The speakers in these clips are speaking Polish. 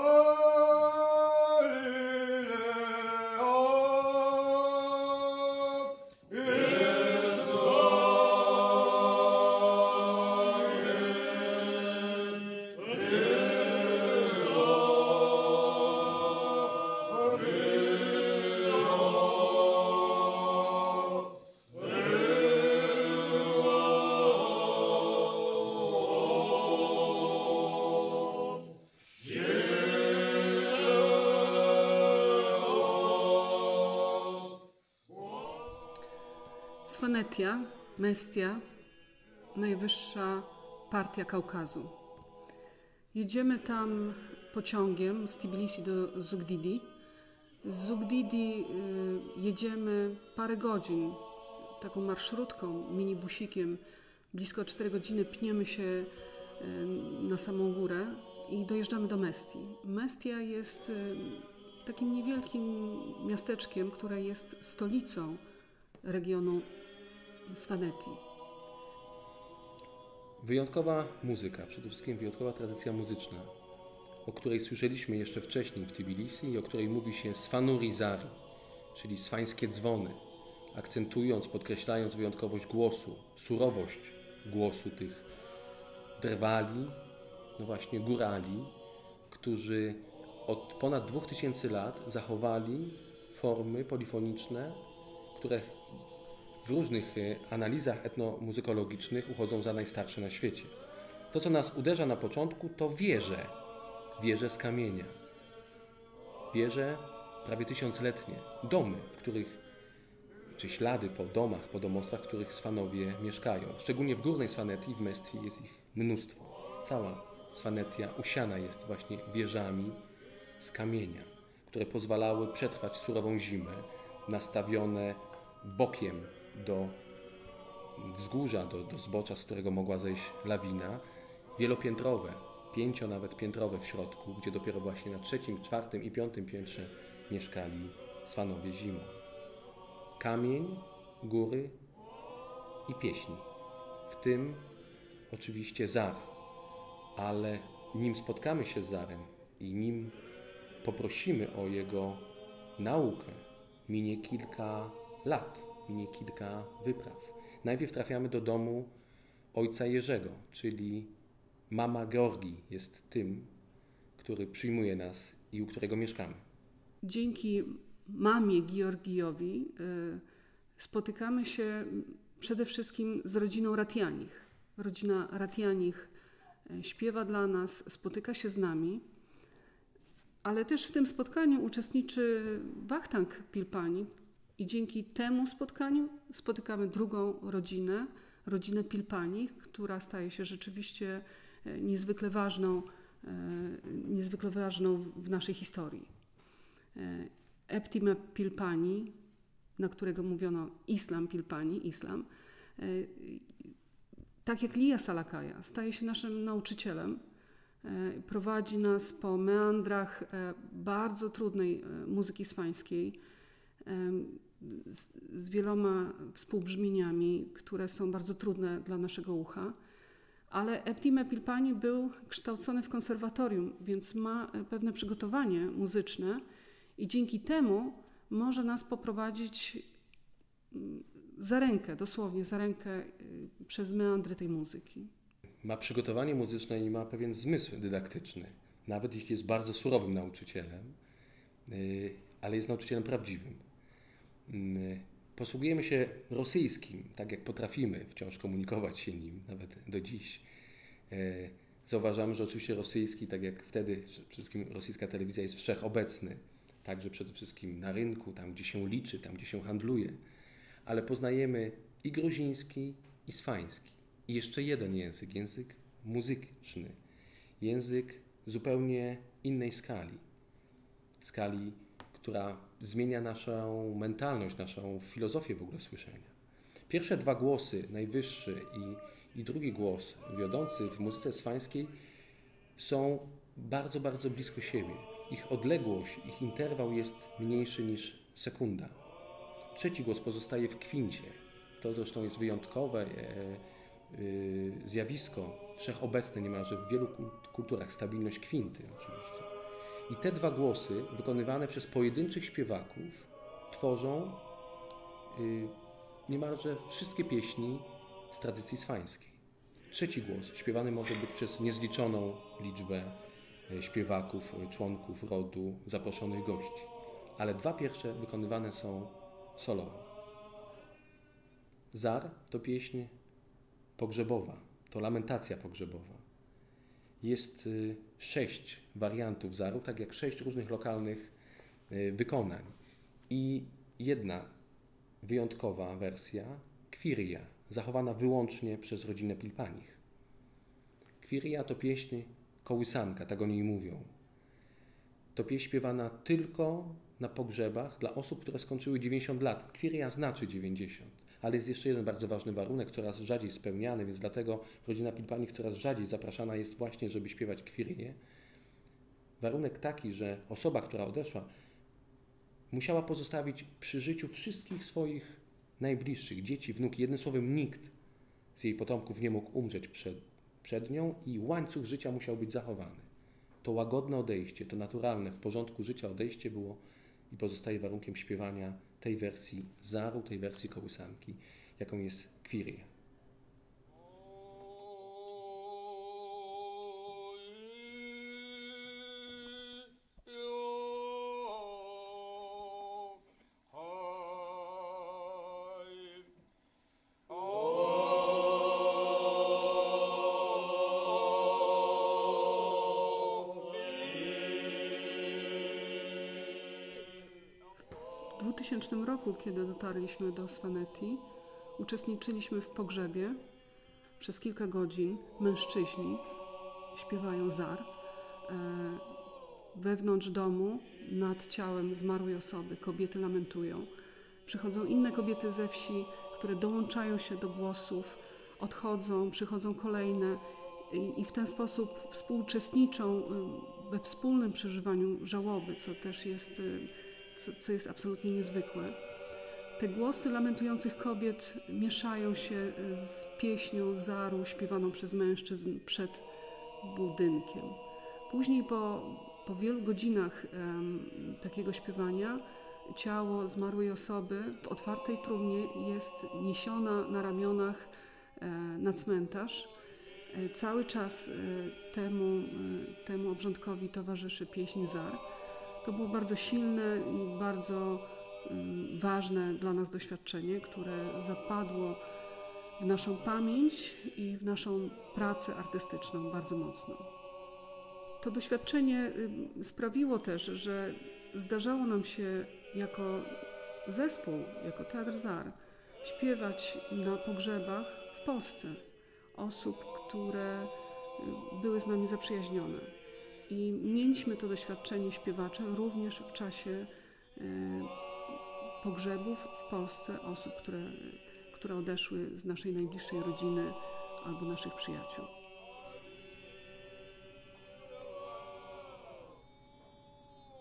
Oh! Swanetia, Mestia, najwyższa partia Kaukazu. Jedziemy tam pociągiem z Tbilisi do Zugdidi. Z Zugdidi y, jedziemy parę godzin taką marszrutką, minibusikiem. Blisko 4 godziny pniemy się y, na samą górę i dojeżdżamy do Mestii. Mestia jest y, takim niewielkim miasteczkiem, które jest stolicą regionu Swanetii. Wyjątkowa muzyka, przede wszystkim wyjątkowa tradycja muzyczna, o której słyszeliśmy jeszcze wcześniej w Tbilisi i o której mówi się sfanurizari, czyli swańskie dzwony, akcentując, podkreślając wyjątkowość głosu, surowość głosu tych drwali, no właśnie górali, którzy od ponad 2000 lat zachowali formy polifoniczne, które w różnych e, analizach etnomuzykologicznych uchodzą za najstarsze na świecie. To, co nas uderza na początku, to wieże. Wieże z kamienia. Wieże prawie tysiącletnie. Domy, w których, czy ślady po domach, po domostwach, w których Swanowie mieszkają. Szczególnie w górnej Swanetii, w Mestii jest ich mnóstwo. Cała Swanetia usiana jest właśnie wieżami z kamienia, które pozwalały przetrwać surową zimę, nastawione bokiem do wzgórza, do, do zbocza, z którego mogła zejść lawina, wielopiętrowe, pięcio nawet piętrowe w środku, gdzie dopiero właśnie na trzecim, czwartym i piątym piętrze mieszkali Swanowie zimą. Kamień, góry i pieśni. W tym oczywiście zar, ale nim spotkamy się z zarem i nim poprosimy o jego naukę, minie kilka lat minie kilka wypraw. Najpierw trafiamy do domu ojca Jerzego, czyli mama Georgii jest tym, który przyjmuje nas i u którego mieszkamy. Dzięki mamie Georgijowi y, spotykamy się przede wszystkim z rodziną Ratianich. Rodzina Ratianich y, śpiewa dla nas, spotyka się z nami, ale też w tym spotkaniu uczestniczy Wachtang Pilpani, i dzięki temu spotkaniu spotykamy drugą rodzinę, rodzinę Pilpanich, która staje się rzeczywiście e, niezwykle ważną, e, niezwykle ważną w naszej historii. E, Eptime Pilpani, na którego mówiono Islam Pilpani, Islam, tak jak Lia Salakaja, staje się naszym nauczycielem, prowadzi nas po meandrach bardzo trudnej muzyki swańskiej, z, z wieloma współbrzmieniami, które są bardzo trudne dla naszego ucha. Ale Eptime Pilpani był kształcony w konserwatorium, więc ma pewne przygotowanie muzyczne i dzięki temu może nas poprowadzić mm, za rękę, dosłownie za rękę y, przez meandry tej muzyki. Ma przygotowanie muzyczne i ma pewien zmysł dydaktyczny, nawet jeśli jest bardzo surowym nauczycielem, y, ale jest nauczycielem prawdziwym. Mm, posługujemy się rosyjskim, tak jak potrafimy wciąż komunikować się nim, nawet do dziś. E, zauważamy, że oczywiście rosyjski, tak jak wtedy, przede wszystkim rosyjska telewizja jest wszechobecny, także przede wszystkim na rynku, tam gdzie się liczy, tam gdzie się handluje, ale poznajemy i gruziński, i swański. I jeszcze jeden język, język muzyczny, język zupełnie innej skali, skali która zmienia naszą mentalność, naszą filozofię w ogóle słyszenia. Pierwsze dwa głosy, najwyższy i, i drugi głos wiodący w muzyce swańskiej, są bardzo, bardzo blisko siebie. Ich odległość, ich interwał jest mniejszy niż sekunda. Trzeci głos pozostaje w kwincie. To zresztą jest wyjątkowe e, e, zjawisko, wszechobecne niemalże w wielu kulturach, stabilność kwinty oczywiście. I te dwa głosy, wykonywane przez pojedynczych śpiewaków, tworzą y, niemalże wszystkie pieśni z tradycji swańskiej. Trzeci głos, śpiewany może być przez niezliczoną liczbę y, śpiewaków, y, członków rodu, zaproszonych gości. Ale dwa pierwsze wykonywane są solowo. Zar to pieśń pogrzebowa, to lamentacja pogrzebowa. Jest y, sześć wariantów zaru, tak jak sześć różnych lokalnych y, wykonań. I jedna wyjątkowa wersja, kwiria, zachowana wyłącznie przez rodzinę Pilpanich. Kwiria to pieśń kołysanka, tak o niej mówią. To pieśń śpiewana tylko na pogrzebach dla osób, które skończyły 90 lat. Kwiria znaczy 90. Ale jest jeszcze jeden bardzo ważny warunek, coraz rzadziej spełniany, więc dlatego rodzina Pilpanik coraz rzadziej zapraszana jest właśnie, żeby śpiewać kwirię. Warunek taki, że osoba, która odeszła, musiała pozostawić przy życiu wszystkich swoich najbliższych, dzieci, wnuk. Jednym słowem, nikt z jej potomków nie mógł umrzeć przed, przed nią i łańcuch życia musiał być zachowany. To łagodne odejście, to naturalne, w porządku życia odejście było i pozostaje warunkiem śpiewania tej wersji zaru, tej wersji kołysanki, jaką jest kwiria. 2000 roku, kiedy dotarliśmy do Swanetti, uczestniczyliśmy w pogrzebie. Przez kilka godzin mężczyźni śpiewają zar. E, wewnątrz domu, nad ciałem zmarłej osoby, kobiety lamentują. Przychodzą inne kobiety ze wsi, które dołączają się do głosów, odchodzą, przychodzą kolejne i, w ten sposób współuczestniczą y, we wspólnym przeżywaniu żałoby, co też jest y, co, co jest absolutnie niezwykłe. Te głosy lamentujących kobiet mieszają się e, z pieśnią zaru śpiewaną przez mężczyzn przed budynkiem. Później po, po wielu godzinach takiego śpiewania ciało zmarłej osoby w otwartej trumnie jest niesiona na ramionach e, na cmentarz. E, cały czas e, temu, temu obrządkowi towarzyszy pieśń Zar. To było bardzo silne i bardzo ważne dla nas doświadczenie, które zapadło w naszą pamięć i w naszą pracę artystyczną bardzo mocno. To doświadczenie sprawiło też, że zdarzało nam się jako zespół, jako Teatr Zar, śpiewać na pogrzebach w Polsce osób, które były z nami zaprzyjaźnione. I mieliśmy to doświadczenie śpiewacze również w czasie e, pogrzebów w Polsce osób, które, które odeszły z naszej najbliższej rodziny albo naszych przyjaciół.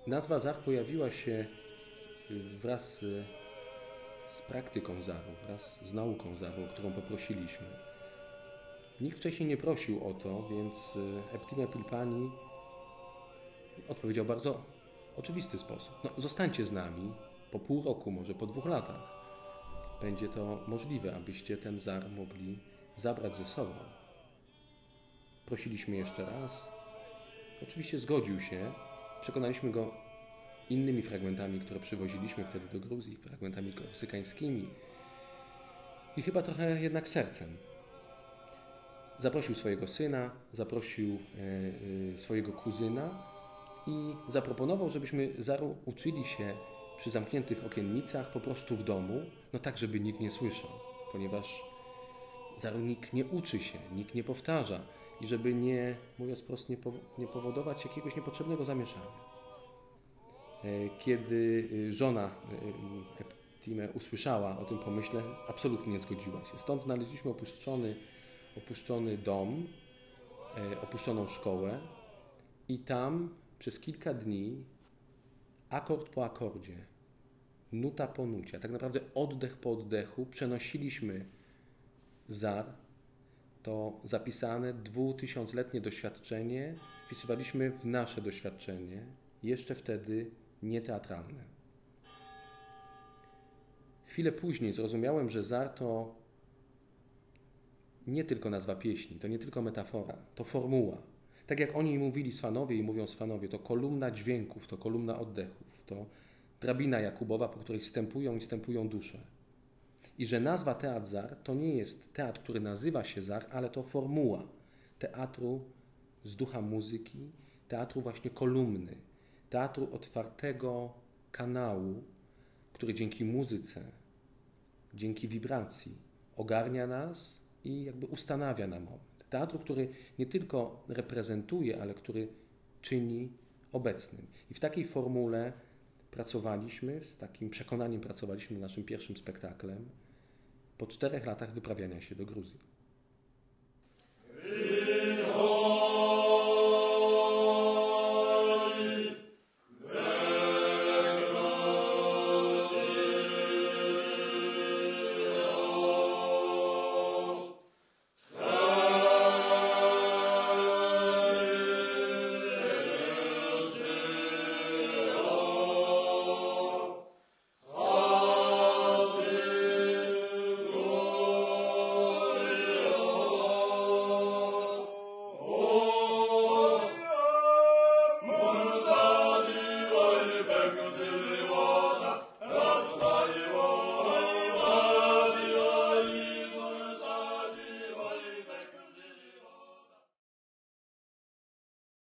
Nazwa ZAR pojawiła się wraz z, praktyką ZAR-u, wraz z nauką ZAR-u, o którą poprosiliśmy. Nikt wcześniej nie prosił o to, więc e, Eptime Pilpani odpowiedział bardzo oczywisty sposób. No, zostańcie z nami po pół roku, może po dwóch latach. Będzie to możliwe, abyście ten zar mogli zabrać ze sobą. Prosiliśmy jeszcze raz. Oczywiście zgodził się. Przekonaliśmy go innymi fragmentami, które przywoziliśmy wtedy do Gruzji, fragmentami korsykańskimi i chyba trochę jednak sercem. Zaprosił swojego syna, zaprosił e, e, swojego kuzyna, i zaproponował, żebyśmy zaru uczyli się przy zamkniętych okiennicach po prostu w domu, no tak, żeby nikt nie słyszał, ponieważ zaru nikt nie uczy się, nikt nie powtarza i żeby nie, mówiąc wprost, nie, nie powodować jakiegoś niepotrzebnego zamieszania. E, kiedy y, żona y, Eptime usłyszała o tym pomyśle, absolutnie nie zgodziła się. Stąd znaleźliśmy opuszczony, opuszczony dom, e, opuszczoną szkołę i tam przez kilka dni, akord po akordzie, nuta po nucie, tak naprawdę oddech po oddechu, przenosiliśmy zar, to zapisane dwutysiącletnie doświadczenie, wpisywaliśmy w nasze doświadczenie jeszcze wtedy nieteatralne. Chwilę później zrozumiałem, że zar to nie tylko nazwa pieśni, to nie tylko metafora, to formuła. Tak jak oni mówili Swanowie i mówią Swanowie, to kolumna dźwięków, to kolumna oddechów, to drabina Jakubowa, po której wstępują i wstępują dusze. I że nazwa Teatr Zar to nie jest teatr, który nazywa się Zar, ale to formuła teatru z ducha muzyki, teatru właśnie kolumny, teatru otwartego kanału, który dzięki muzyce, dzięki wibracji ogarnia nas i jakby ustanawia na moment. Teatru, który nie tylko reprezentuje, ale który czyni obecnym. I w takiej formule pracowaliśmy, z takim przekonaniem pracowaliśmy nad naszym pierwszym spektaklem po czterech latach wyprawiania się do Gruzji.